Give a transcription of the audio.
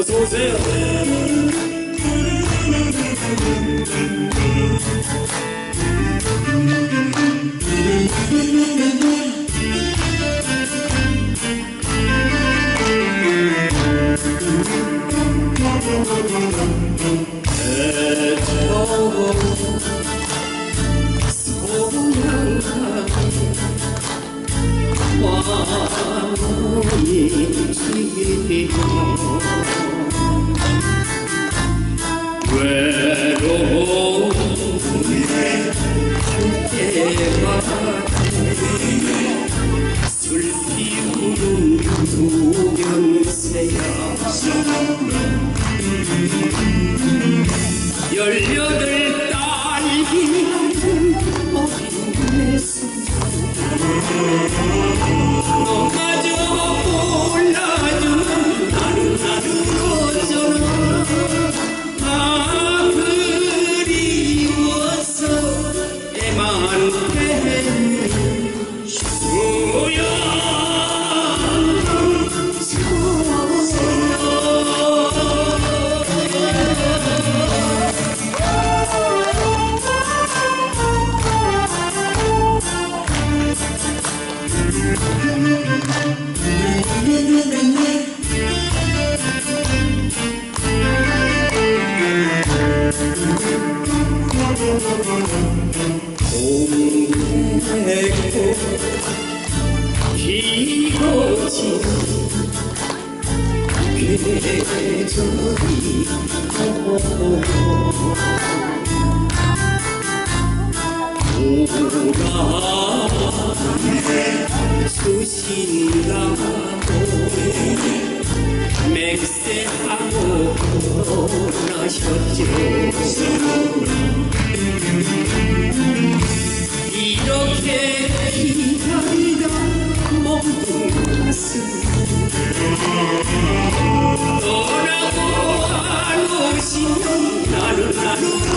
어서 오세요. 왕이 지기고 열여덟 딸이는 어린 내 순간 너마저 몰라주는 나는 나누어져라 아 그리워서 애만해 공백고 기고진 계절이 오가 死んだ後へめくせあごとなしかけをする。色気光だもんとすドラゴンあるしなるなるなる。